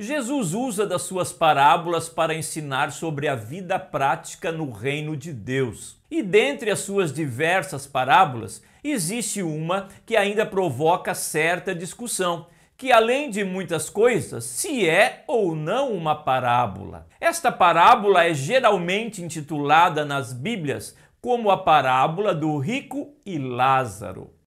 Jesus usa das suas parábolas para ensinar sobre a vida prática no reino de Deus. E dentre as suas diversas parábolas, existe uma que ainda provoca certa discussão, que além de muitas coisas, se é ou não uma parábola. Esta parábola é geralmente intitulada nas Bíblias como a parábola do rico e Lázaro.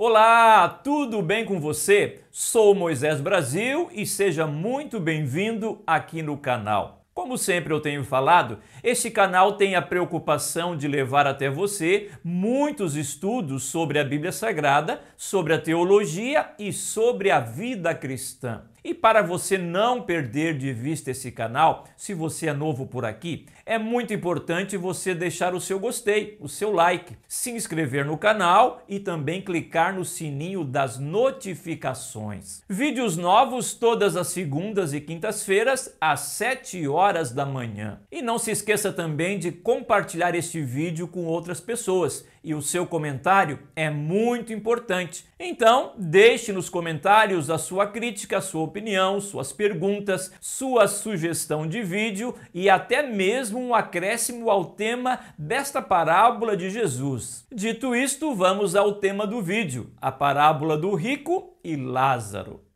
Olá, tudo bem com você? Sou Moisés Brasil e seja muito bem-vindo aqui no canal. Como sempre eu tenho falado, este canal tem a preocupação de levar até você muitos estudos sobre a Bíblia Sagrada, sobre a teologia e sobre a vida cristã. E para você não perder de vista esse canal, se você é novo por aqui, é muito importante você deixar o seu gostei, o seu like, se inscrever no canal e também clicar no sininho das notificações. Vídeos novos todas as segundas e quintas-feiras às 7 horas da manhã. E não se esqueça também de compartilhar este vídeo com outras pessoas e o seu comentário é muito importante. Então, deixe nos comentários a sua crítica, a sua opinião, suas perguntas, sua sugestão de vídeo e até mesmo um acréscimo ao tema desta parábola de Jesus. Dito isto, vamos ao tema do vídeo, a parábola do rico e Lázaro.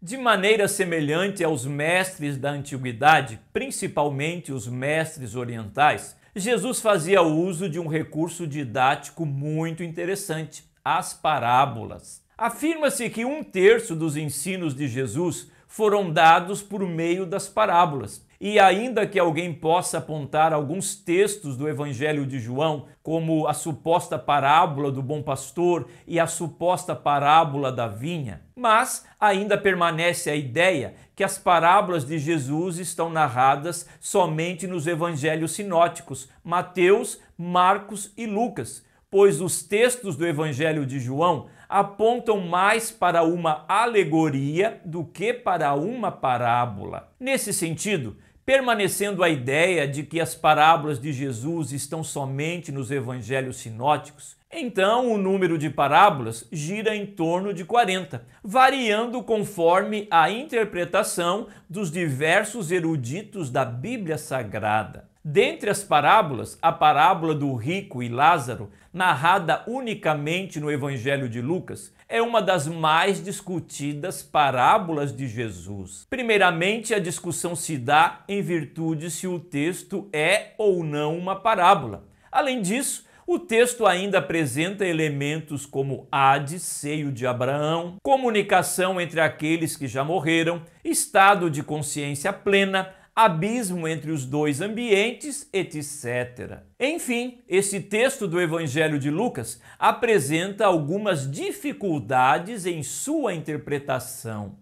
De maneira semelhante aos mestres da antiguidade, principalmente os mestres orientais, Jesus fazia uso de um recurso didático muito interessante, as parábolas. Afirma-se que um terço dos ensinos de Jesus foram dados por meio das parábolas. E ainda que alguém possa apontar alguns textos do Evangelho de João, como a suposta parábola do bom pastor e a suposta parábola da vinha, mas ainda permanece a ideia que as parábolas de Jesus estão narradas somente nos evangelhos sinóticos, Mateus, Marcos e Lucas, pois os textos do Evangelho de João apontam mais para uma alegoria do que para uma parábola. Nesse sentido, permanecendo a ideia de que as parábolas de Jesus estão somente nos evangelhos sinóticos, então o número de parábolas gira em torno de 40, variando conforme a interpretação dos diversos eruditos da Bíblia Sagrada. Dentre as parábolas, a parábola do rico e Lázaro, narrada unicamente no Evangelho de Lucas, é uma das mais discutidas parábolas de Jesus. Primeiramente, a discussão se dá em virtude se o texto é ou não uma parábola. Além disso, o texto ainda apresenta elementos como Hades, seio de Abraão, comunicação entre aqueles que já morreram, estado de consciência plena, abismo entre os dois ambientes, etc. Enfim, esse texto do Evangelho de Lucas apresenta algumas dificuldades em sua interpretação.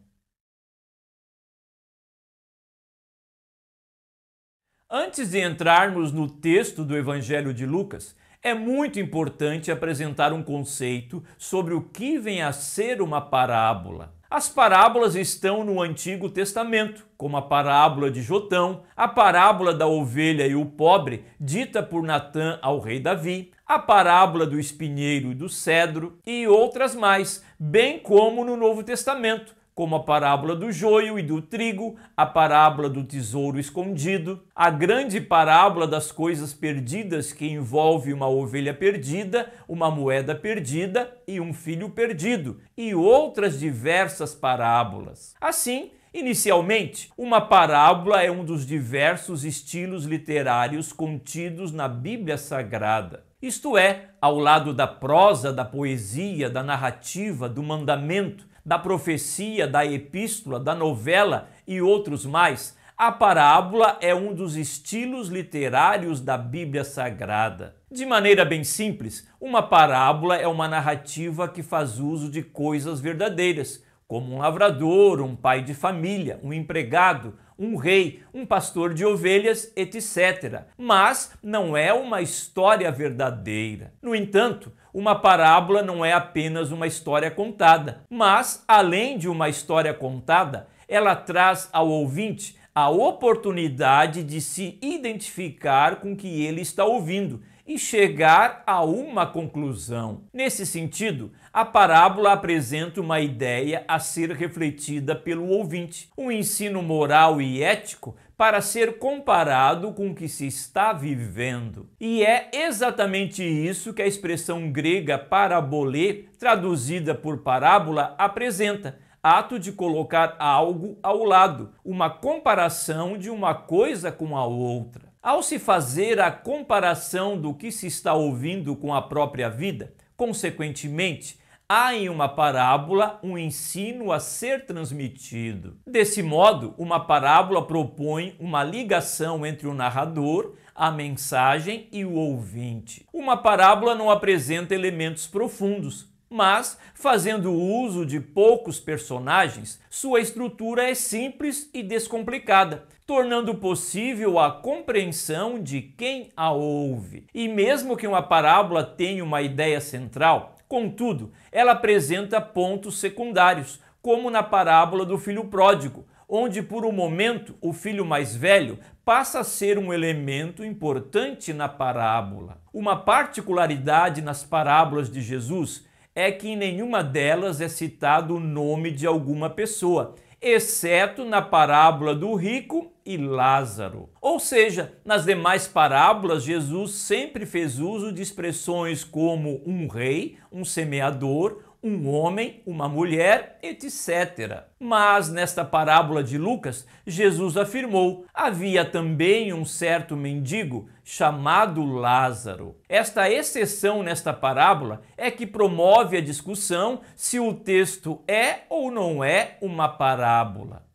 Antes de entrarmos no texto do Evangelho de Lucas, é muito importante apresentar um conceito sobre o que vem a ser uma parábola. As parábolas estão no Antigo Testamento, como a parábola de Jotão, a parábola da ovelha e o pobre, dita por Natã ao rei Davi, a parábola do espinheiro e do cedro e outras mais, bem como no Novo Testamento, como a parábola do joio e do trigo, a parábola do tesouro escondido, a grande parábola das coisas perdidas que envolve uma ovelha perdida, uma moeda perdida e um filho perdido, e outras diversas parábolas. Assim, Inicialmente, uma parábola é um dos diversos estilos literários contidos na Bíblia Sagrada. Isto é, ao lado da prosa, da poesia, da narrativa, do mandamento, da profecia, da epístola, da novela e outros mais, a parábola é um dos estilos literários da Bíblia Sagrada. De maneira bem simples, uma parábola é uma narrativa que faz uso de coisas verdadeiras, como um lavrador, um pai de família, um empregado, um rei, um pastor de ovelhas, etc. Mas não é uma história verdadeira. No entanto, uma parábola não é apenas uma história contada, mas, além de uma história contada, ela traz ao ouvinte a oportunidade de se identificar com o que ele está ouvindo e chegar a uma conclusão. Nesse sentido, a parábola apresenta uma ideia a ser refletida pelo ouvinte, um ensino moral e ético para ser comparado com o que se está vivendo. E é exatamente isso que a expressão grega parabolê, traduzida por parábola, apresenta ato de colocar algo ao lado, uma comparação de uma coisa com a outra. Ao se fazer a comparação do que se está ouvindo com a própria vida, consequentemente, há em uma parábola um ensino a ser transmitido. Desse modo, uma parábola propõe uma ligação entre o narrador, a mensagem e o ouvinte. Uma parábola não apresenta elementos profundos, mas, fazendo uso de poucos personagens, sua estrutura é simples e descomplicada, tornando possível a compreensão de quem a ouve. E mesmo que uma parábola tenha uma ideia central, contudo, ela apresenta pontos secundários, como na parábola do filho pródigo, onde por um momento o filho mais velho passa a ser um elemento importante na parábola. Uma particularidade nas parábolas de Jesus é que em nenhuma delas é citado o nome de alguma pessoa, exceto na parábola do rico e Lázaro. Ou seja, nas demais parábolas, Jesus sempre fez uso de expressões como um rei, um semeador, um homem, uma mulher, etc. Mas nesta parábola de Lucas, Jesus afirmou: havia também um certo mendigo chamado Lázaro. Esta exceção nesta parábola é que promove a discussão se o texto é ou não é uma parábola.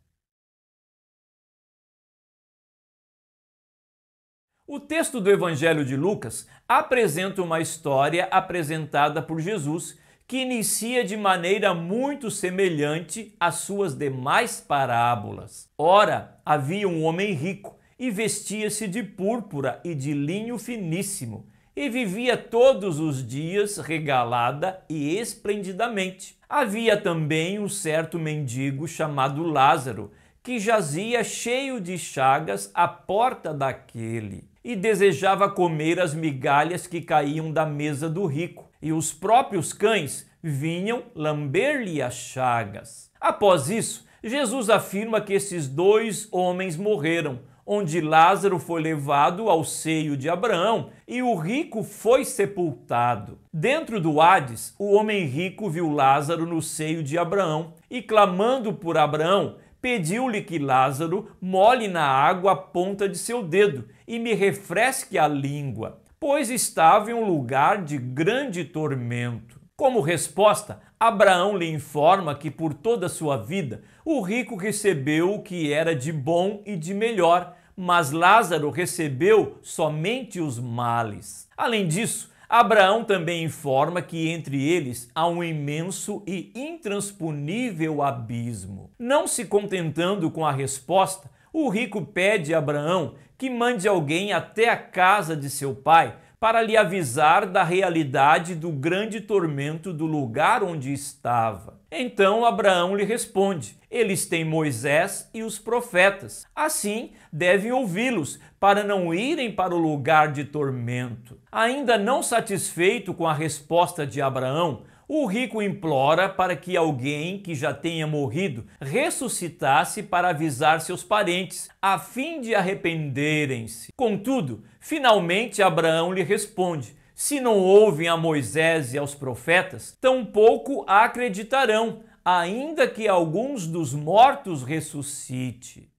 O texto do Evangelho de Lucas apresenta uma história apresentada por Jesus que inicia de maneira muito semelhante às suas demais parábolas. Ora, havia um homem rico e vestia-se de púrpura e de linho finíssimo, e vivia todos os dias regalada e esplendidamente. Havia também um certo mendigo chamado Lázaro, que jazia cheio de chagas à porta daquele, e desejava comer as migalhas que caíam da mesa do rico e os próprios cães vinham lamber-lhe as chagas. Após isso, Jesus afirma que esses dois homens morreram, onde Lázaro foi levado ao seio de Abraão e o rico foi sepultado. Dentro do Hades, o homem rico viu Lázaro no seio de Abraão e, clamando por Abraão, pediu-lhe que Lázaro molhe na água a ponta de seu dedo e me refresque a língua pois estava em um lugar de grande tormento. Como resposta, Abraão lhe informa que por toda a sua vida o rico recebeu o que era de bom e de melhor, mas Lázaro recebeu somente os males. Além disso, Abraão também informa que entre eles há um imenso e intransponível abismo. Não se contentando com a resposta, o rico pede a Abraão que mande alguém até a casa de seu pai para lhe avisar da realidade do grande tormento do lugar onde estava. Então Abraão lhe responde: Eles têm Moisés e os profetas. Assim, devem ouvi-los, para não irem para o lugar de tormento. Ainda não satisfeito com a resposta de Abraão, o rico implora para que alguém que já tenha morrido ressuscitasse para avisar seus parentes, a fim de arrependerem-se. Contudo, finalmente Abraão lhe responde: Se não ouvem a Moisés e aos profetas, tampouco acreditarão, ainda que alguns dos mortos ressuscite.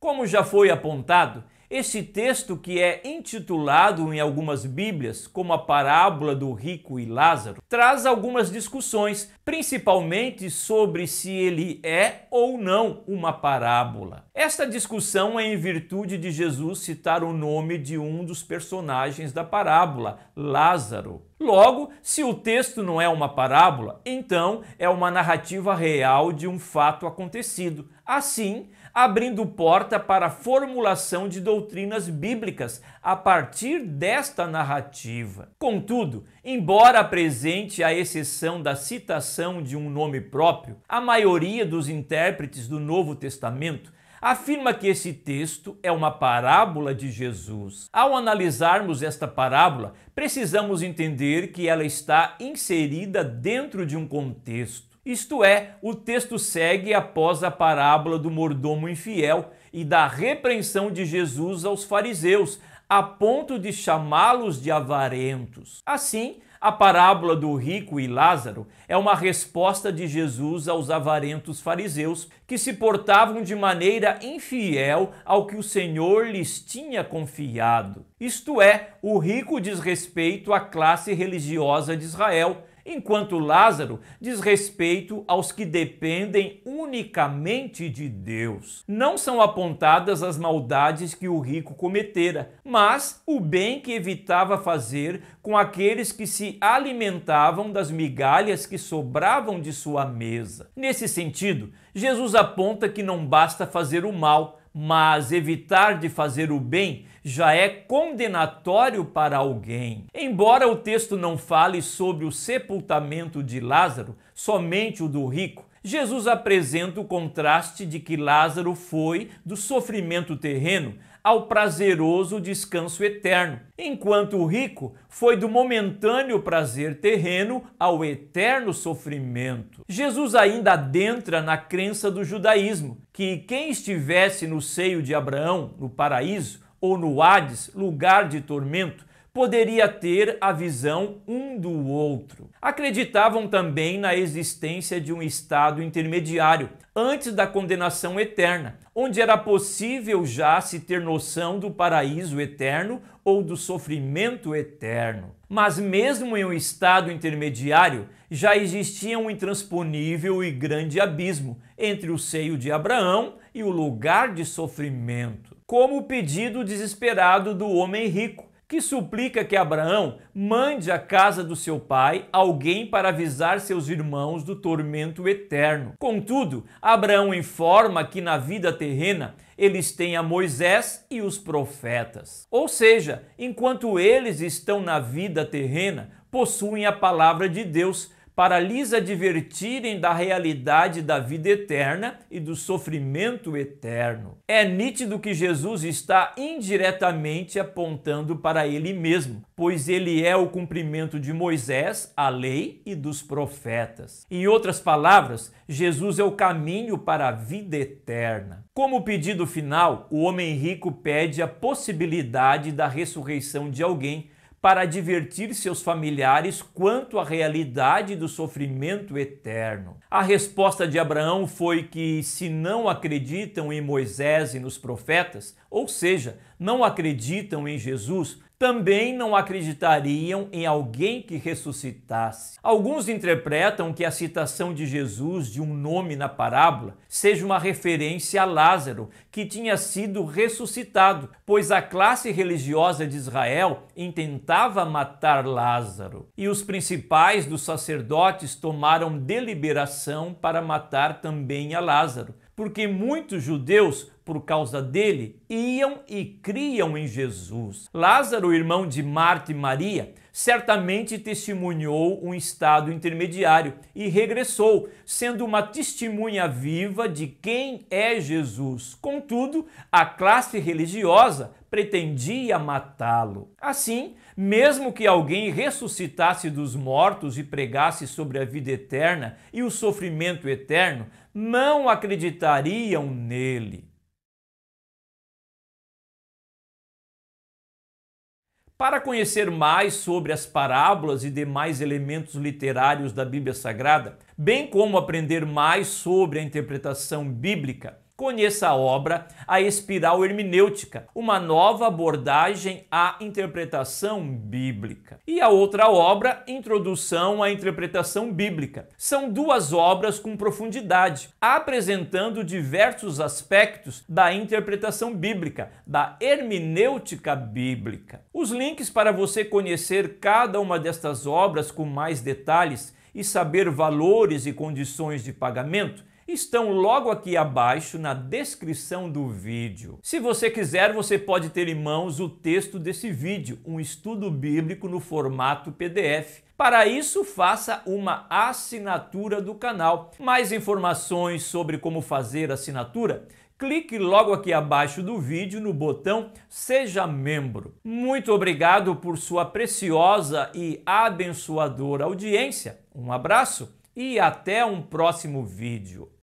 Como já foi apontado, esse texto, que é intitulado em algumas Bíblias como a parábola do rico e Lázaro, traz algumas discussões, principalmente sobre se ele é ou não uma parábola. Esta discussão é em virtude de Jesus citar o nome de um dos personagens da parábola, Lázaro. Logo, se o texto não é uma parábola, então é uma narrativa real de um fato acontecido. Assim, abrindo porta para a formulação de doutrinas bíblicas a partir desta narrativa. Contudo, embora apresente a exceção da citação de um nome próprio, a maioria dos intérpretes do Novo Testamento afirma que esse texto é uma parábola de Jesus. Ao analisarmos esta parábola, precisamos entender que ela está inserida dentro de um contexto. Isto é, o texto segue após a parábola do mordomo infiel e da repreensão de Jesus aos fariseus, a ponto de chamá-los de avarentos. Assim, a parábola do rico e Lázaro é uma resposta de Jesus aos avarentos fariseus que se portavam de maneira infiel ao que o Senhor lhes tinha confiado. Isto é, o rico diz respeito à classe religiosa de Israel enquanto Lázaro diz respeito aos que dependem unicamente de Deus. Não são apontadas as maldades que o rico cometera, mas o bem que evitava fazer com aqueles que se alimentavam das migalhas que sobravam de sua mesa. Nesse sentido, Jesus aponta que não basta fazer o mal, mas evitar de fazer o bem já é condenatório para alguém. Embora o texto não fale sobre o sepultamento de Lázaro, somente o do rico, Jesus apresenta o contraste de que Lázaro foi do sofrimento terreno ao prazeroso descanso eterno, enquanto o rico foi do momentâneo prazer terreno ao eterno sofrimento. Jesus ainda adentra na crença do judaísmo que quem estivesse no seio de Abraão, no paraíso, ou no Hades, lugar de tormento, poderia ter a visão um do outro. Acreditavam também na existência de um estado intermediário, antes da condenação eterna, onde era possível já se ter noção do paraíso eterno ou do sofrimento eterno. Mas, mesmo em um estado intermediário, já existia um intransponível e grande abismo entre o seio de Abraão e o lugar de sofrimento, como o pedido desesperado do homem rico que suplica que Abraão mande à casa do seu pai alguém para avisar seus irmãos do tormento eterno. Contudo, Abraão informa que na vida terrena eles têm a Moisés e os profetas. Ou seja, enquanto eles estão na vida terrena, possuem a palavra de Deus para lhes advertirem da realidade da vida eterna e do sofrimento eterno. É nítido que Jesus está indiretamente apontando para ele mesmo, pois ele é o cumprimento de Moisés, a lei e dos profetas. Em outras palavras, Jesus é o caminho para a vida eterna. Como pedido final, o homem rico pede a possibilidade da ressurreição de alguém para advertir seus familiares quanto à realidade do sofrimento eterno. A resposta de Abraão foi que, se não acreditam em Moisés e nos profetas, ou seja, não acreditam em Jesus, também não acreditariam em alguém que ressuscitasse. Alguns interpretam que a citação de Jesus de um nome na parábola seja uma referência a Lázaro, que tinha sido ressuscitado, pois a classe religiosa de Israel intentava matar Lázaro. E os principais dos sacerdotes tomaram deliberação para matar também a Lázaro porque muitos judeus, por causa dele, iam e criam em Jesus. Lázaro, irmão de Marta e Maria, certamente testemunhou um estado intermediário e regressou, sendo uma testemunha viva de quem é Jesus. Contudo, a classe religiosa pretendia matá-lo. Assim, mesmo que alguém ressuscitasse dos mortos e pregasse sobre a vida eterna e o sofrimento eterno, não acreditariam nele. Para conhecer mais sobre as parábolas e demais elementos literários da Bíblia Sagrada, bem como aprender mais sobre a interpretação bíblica, Conheça a obra A Espiral Hermenêutica, uma nova abordagem à interpretação bíblica. E a outra obra, Introdução à Interpretação Bíblica. São duas obras com profundidade, apresentando diversos aspectos da interpretação bíblica, da hermenêutica bíblica. Os links para você conhecer cada uma destas obras com mais detalhes e saber valores e condições de pagamento estão logo aqui abaixo na descrição do vídeo. Se você quiser, você pode ter em mãos o texto desse vídeo, um estudo bíblico no formato PDF. Para isso, faça uma assinatura do canal. Mais informações sobre como fazer assinatura clique logo aqui abaixo do vídeo no botão Seja Membro. Muito obrigado por sua preciosa e abençoadora audiência. Um abraço e até um próximo vídeo.